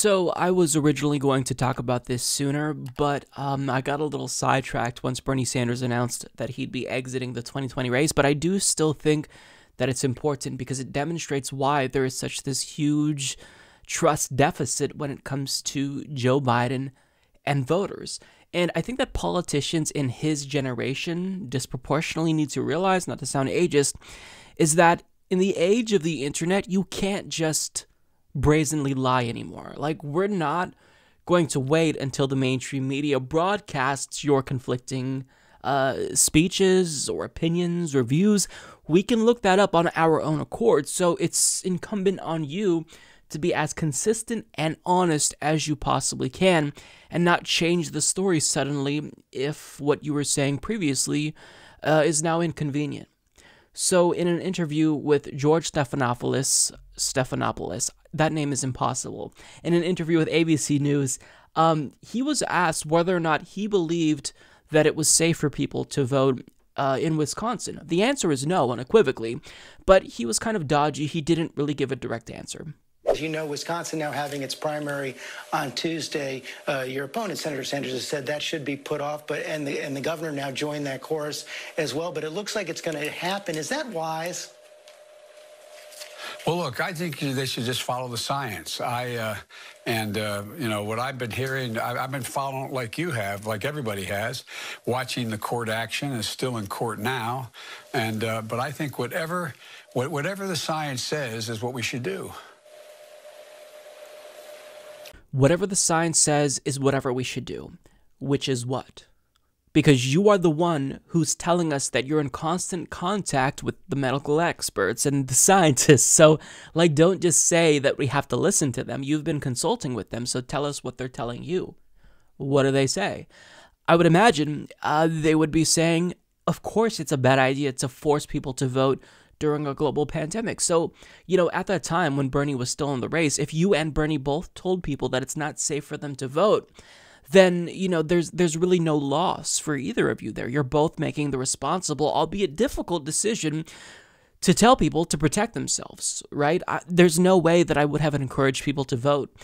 So I was originally going to talk about this sooner, but um, I got a little sidetracked once Bernie Sanders announced that he'd be exiting the 2020 race. But I do still think that it's important because it demonstrates why there is such this huge trust deficit when it comes to Joe Biden and voters. And I think that politicians in his generation disproportionately need to realize, not to sound ageist, is that in the age of the internet, you can't just brazenly lie anymore. Like, we're not going to wait until the mainstream media broadcasts your conflicting uh, speeches or opinions or views. We can look that up on our own accord. So it's incumbent on you to be as consistent and honest as you possibly can and not change the story suddenly if what you were saying previously uh, is now inconvenient. So, in an interview with George Stephanopoulos, Stephanopoulos, that name is impossible. In an interview with ABC News, um, he was asked whether or not he believed that it was safe for people to vote uh, in Wisconsin. The answer is no, unequivocally, but he was kind of dodgy. He didn't really give a direct answer. As you know, Wisconsin now having its primary on Tuesday. Uh, your opponent, Senator Sanders, has said that should be put off, but and the and the governor now joined that chorus as well. But it looks like it's going to happen. Is that wise? Well, look, I think they should just follow the science. I uh, and uh, you know what I've been hearing. I, have been following like you have, like everybody has, watching the court action. is still in court now, and uh, but I think whatever whatever the science says is what we should do whatever the science says is whatever we should do. Which is what? Because you are the one who's telling us that you're in constant contact with the medical experts and the scientists. So, like, don't just say that we have to listen to them. You've been consulting with them, so tell us what they're telling you. What do they say? I would imagine uh, they would be saying, of course, it's a bad idea to force people to vote during a global pandemic. So, you know, at that time when Bernie was still in the race, if you and Bernie both told people that it's not safe for them to vote, then you know there's there's really no loss for either of you there. You're both making the responsible, albeit difficult decision to tell people to protect themselves, right? I, there's no way that I would have encouraged people to vote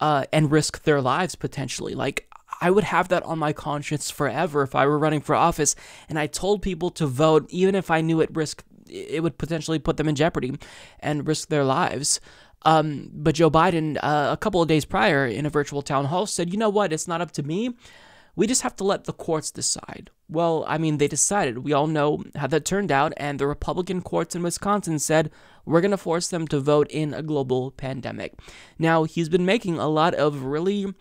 uh, and risk their lives potentially. Like I would have that on my conscience forever if I were running for office and I told people to vote, even if I knew it risked it would potentially put them in jeopardy and risk their lives. Um, but Joe Biden, uh, a couple of days prior in a virtual town hall, said, you know what, it's not up to me. We just have to let the courts decide. Well, I mean, they decided. We all know how that turned out, and the Republican courts in Wisconsin said, we're going to force them to vote in a global pandemic. Now, he's been making a lot of really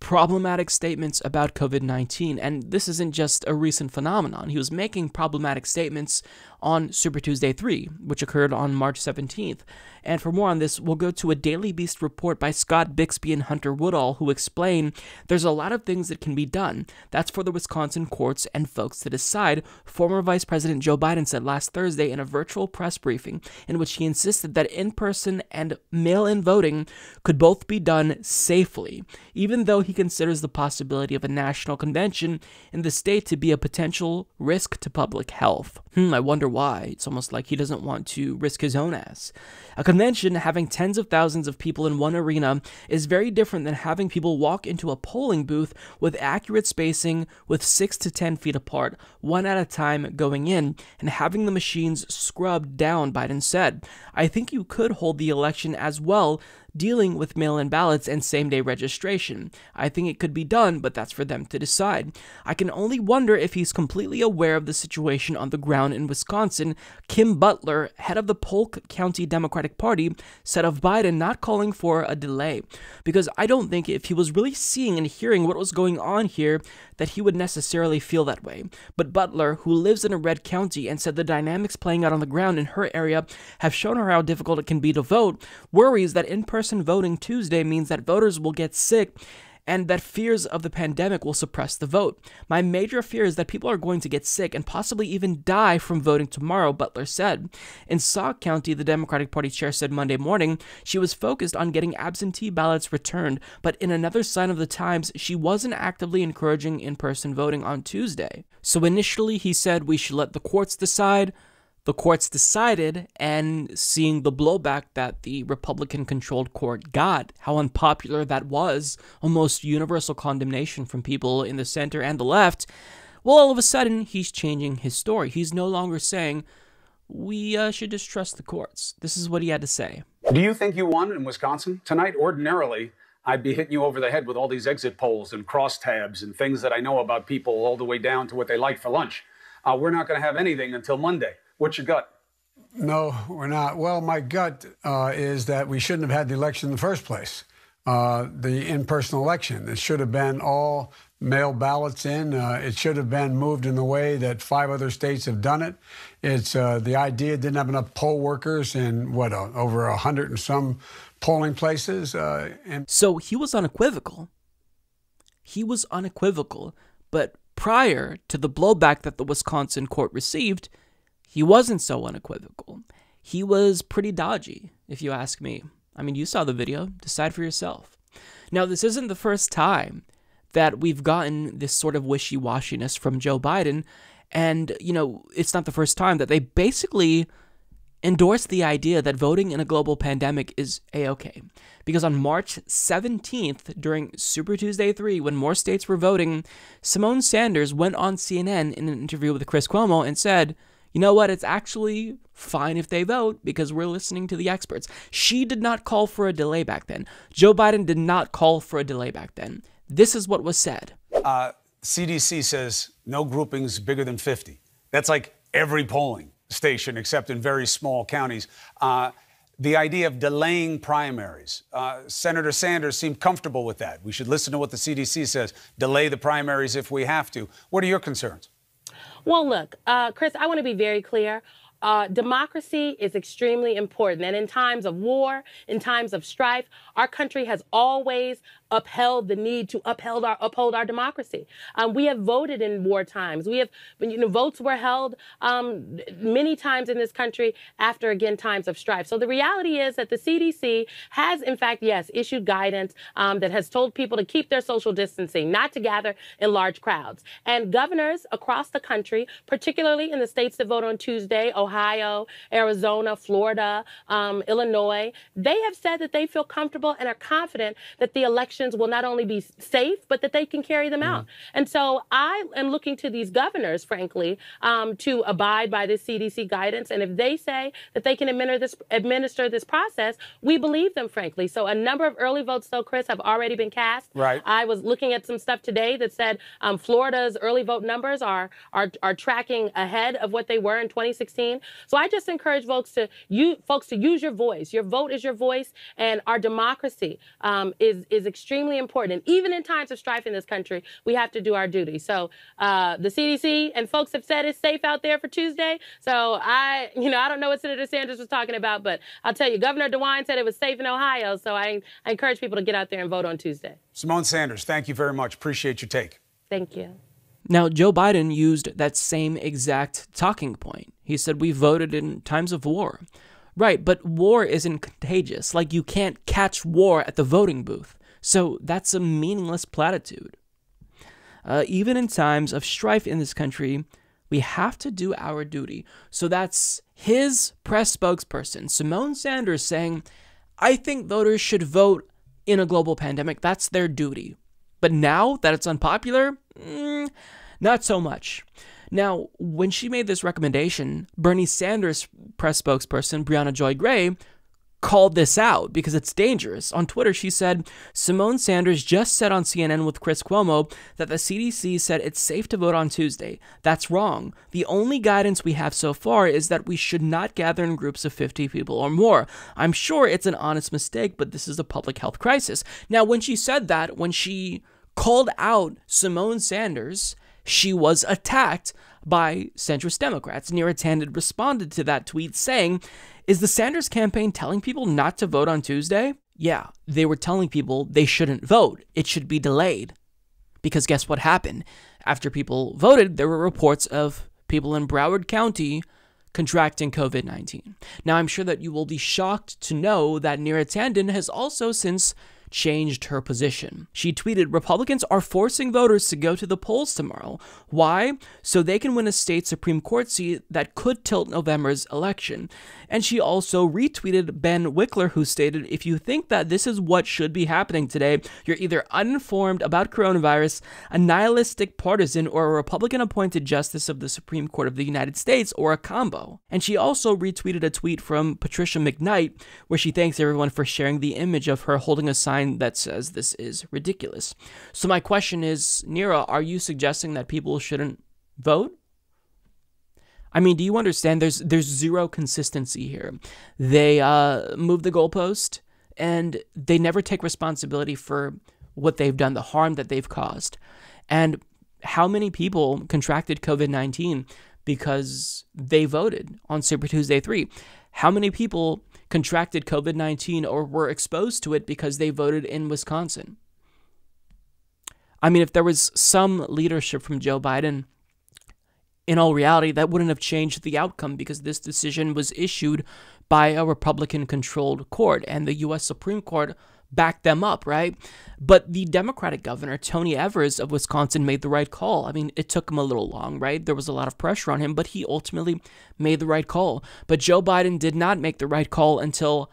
problematic statements about COVID 19. And this isn't just a recent phenomenon. He was making problematic statements on Super Tuesday 3, which occurred on March 17th. And for more on this, we'll go to a Daily Beast report by Scott Bixby and Hunter Woodall, who explain there's a lot of things that can be done. That's for the Wisconsin courts and folks to decide, former Vice President Joe Biden said last Thursday in a virtual press briefing, in which he insisted that in person and mail in voting could both be done safely, even though he considers the possibility of a national convention in the state to be a potential risk to public health. Hmm, I wonder why. It's almost like he doesn't want to risk his own ass. A convention having tens of thousands of people in one arena is very different than having people walk into a polling booth with accurate spacing with 6 to 10 feet apart, one at a time going in, and having the machines scrubbed down, Biden said. I think you could hold the election as well dealing with mail in ballots and same day registration. I think it could be done, but that's for them to decide. I can only wonder if he's completely aware of the situation on the ground in Wisconsin. Kim Butler, head of the Polk County Democratic Party, said of Biden not calling for a delay. Because I don't think if he was really seeing and hearing what was going on here, that he would necessarily feel that way. But Butler, who lives in a red county and said the dynamics playing out on the ground in her area have shown her how difficult it can be to vote, worries that in person voting Tuesday means that voters will get sick and that fears of the pandemic will suppress the vote. My major fear is that people are going to get sick and possibly even die from voting tomorrow, Butler said. In Sauk County, the Democratic Party chair said Monday morning she was focused on getting absentee ballots returned, but in another sign of the times, she wasn't actively encouraging in person voting on Tuesday. So initially, he said we should let the courts decide. The courts decided and seeing the blowback that the Republican controlled court got, how unpopular that was, almost universal condemnation from people in the center and the left, well, all of a sudden, he's changing his story. He's no longer saying, we uh, should distrust the courts. This is what he had to say. Do you think you won in Wisconsin tonight? Ordinarily, I'd be hitting you over the head with all these exit polls and crosstabs and things that I know about people all the way down to what they like for lunch. Uh, we're not going to have anything until Monday. What's your gut? No, we're not. Well, my gut uh, is that we shouldn't have had the election in the first place. Uh, the in-person election. It should have been all mail ballots in. Uh, it should have been moved in the way that five other states have done it. It's uh, the idea didn't have enough poll workers in what uh, over a hundred and some polling places. Uh, and so he was unequivocal. He was unequivocal, but prior to the blowback that the Wisconsin court received, he wasn't so unequivocal. He was pretty dodgy, if you ask me. I mean, you saw the video, decide for yourself. Now, this isn't the first time that we've gotten this sort of wishy washiness from Joe Biden. And, you know, it's not the first time that they basically endorsed the idea that voting in a global pandemic is a okay. Because on March 17th, during Super Tuesday 3, when more states were voting, Symone Sanders went on CNN in an interview with Chris Cuomo and said, you know what? It's actually fine if they vote because we're listening to the experts. She did not call for a delay back then. Joe Biden did not call for a delay back then. This is what was said. Uh, CDC says no groupings bigger than 50. That's like every polling station, except in very small counties. Uh, the idea of delaying primaries. Uh, Senator Sanders seemed comfortable with that. We should listen to what the CDC says, delay the primaries if we have to. What are your concerns? Well, look, uh, Chris, I want to be very clear. Uh, democracy is extremely important. And in times of war, in times of strife, our country has always upheld the need to uphold our uphold our democracy. Um, we have voted in war times. We have, you know, votes were held um, many times in this country after again times of strife. So the reality is that the CDC has, in fact, yes, issued guidance um, that has told people to keep their social distancing, not to gather in large crowds. And governors across the country, particularly in the states that vote on Tuesday, Ohio, Arizona, Florida, um, Illinois, they have said that they feel comfortable and are confident that the elections will not only be safe, but that they can carry them out. Mm-hmm. And so I am looking to these governors, frankly, um, to abide by this CDC guidance. And if they say that they can administer this, administer this process, we believe them, frankly. So a number of early votes, though, Chris, have already been cast. Right. I was looking at some stuff today that said um, Florida's early vote numbers are, are are tracking ahead of what they were in 2016. So I just encourage folks to you folks to use your voice. Your vote is your voice, and our democracy um, is is extremely extremely important. And even in times of strife in this country, we have to do our duty. So uh, the CDC and folks have said it's safe out there for Tuesday. So I, you know, I don't know what Senator Sanders was talking about, but I'll tell you, Governor DeWine said it was safe in Ohio. So I, I encourage people to get out there and vote on Tuesday. Symone Sanders, thank you very much. Appreciate your take. Thank you. Now, Joe Biden used that same exact talking point. He said, We voted in times of war. Right, but war isn't contagious. Like, you can't catch war at the voting booth. So that's a meaningless platitude. Uh, even in times of strife in this country, we have to do our duty. So that's his press spokesperson, Symone Sanders, saying, I think voters should vote in a global pandemic. That's their duty. But now that it's unpopular, mm, not so much. Now, when she made this recommendation, Bernie Sanders press spokesperson Briahna Joy Gray called this out because it's dangerous. On Twitter, she said Symone Sanders just said on CNN with Chris Cuomo that the CDC said it's safe to vote on Tuesday. That's wrong. The only guidance we have so far is that we should not gather in groups of 50 people or more. I'm sure it's an honest mistake, but this is a public health crisis. Now, when she said that, when she called out Symone Sanders, she was attacked by centrist Democrats. Neera Tanden responded to that tweet saying, Is the Sanders campaign telling people not to vote on Tuesday? Yeah, they were telling people they shouldn't vote. It should be delayed. Because guess what happened? After people voted, there were reports of people in Broward County contracting COVID 19. Now, I'm sure that you will be shocked to know that Neera Tanden has also since changed her position. She tweeted Republicans are forcing voters to go to the polls tomorrow. Why? So they can win a state Supreme Court seat that could tilt November's election. And she also retweeted Ben Wikler, who stated If you think that this is what should be happening today, you're either uninformed about coronavirus, a nihilistic partisan, or a Republican appointed justice of the Supreme Court of the United States, or a combo. And she also retweeted a tweet from Patricia McKnight where she thanks everyone for sharing the image of her holding a sign that says this is ridiculous. So my question is, Neera, are you suggesting that people shouldn't vote? I mean, do you understand? There's there's zero consistency here. They uh, move the goalpost, and they never take responsibility for what they've done, the harm that they've caused, and how many people contracted COVID nineteen because they voted on Super Tuesday three. How many people contracted COVID 19 or were exposed to it because they voted in Wisconsin. I mean, if there was some leadership from Joe Biden, in all reality, that wouldn't have changed the outcome because this decision was issued by a Republican controlled court, and the U.S. Supreme Court back them up, right? But the Democratic governor, Tony Evers of Wisconsin, made the right call. I mean, it took him a little long, right? There was a lot of pressure on him, but he ultimately made the right call. But Joe Biden did not make the right call until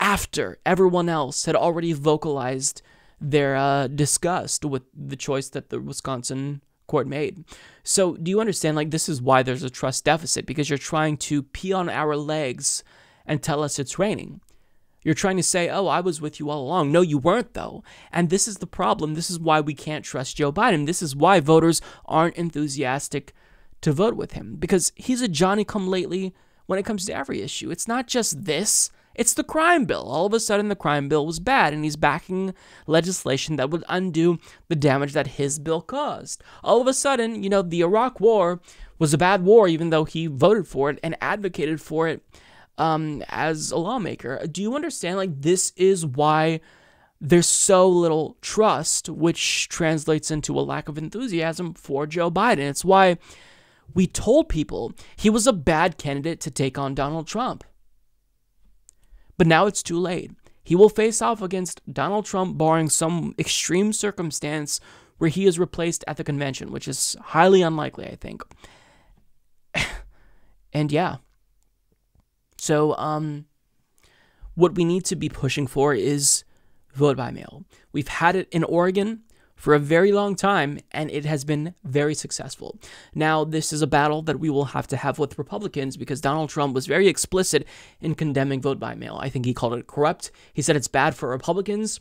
after everyone else had already vocalized their uh, disgust with the choice that the Wisconsin court made. So, do you understand? Like, this is why there's a trust deficit because you're trying to pee on our legs and tell us it's raining. You're trying to say, oh, I was with you all along. No, you weren't, though. And this is the problem. This is why we can't trust Joe Biden. This is why voters aren't enthusiastic to vote with him because he's a Johnny come lately when it comes to every issue. It's not just this, it's the crime bill. All of a sudden, the crime bill was bad, and he's backing legislation that would undo the damage that his bill caused. All of a sudden, you know, the Iraq War was a bad war, even though he voted for it and advocated for it um, as a lawmaker. Do you understand? Like, this is why there's so little trust, which translates into a lack of enthusiasm for Joe Biden. It's why we told people he was a bad candidate to take on Donald Trump. But now it's too late. He will face off against Donald Trump, barring some extreme circumstance where he is replaced at the convention, which is highly unlikely, I think. and yeah, so, um, what we need to be pushing for is vote by mail. We've had it in Oregon for a very long time, and it has been very successful. Now, this is a battle that we will have to have with Republicans because Donald Trump was very explicit in condemning vote by mail. I think he called it corrupt. He said it's bad for Republicans.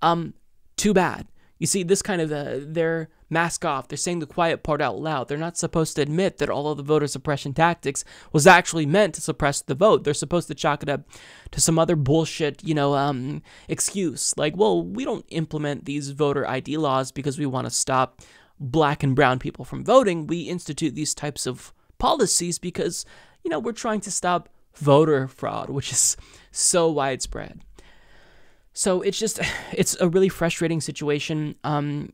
Um, too bad. You see, this kind of uh, they're mask off. They're saying the quiet part out loud. They're not supposed to admit that all of the voter suppression tactics was actually meant to suppress the vote. They're supposed to chalk it up to some other bullshit, you know, um, excuse like, well, we don't implement these voter ID laws because we want to stop black and brown people from voting. We institute these types of policies because, you know, we're trying to stop voter fraud, which is so widespread. So it's just, it's a really frustrating situation. Um,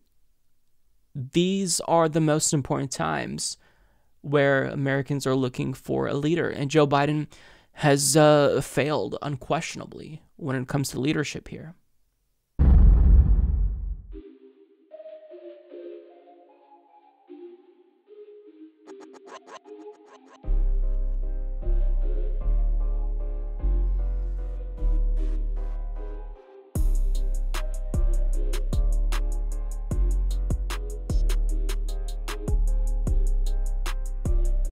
these are the most important times where Americans are looking for a leader, and Joe Biden has uh, failed unquestionably when it comes to leadership here.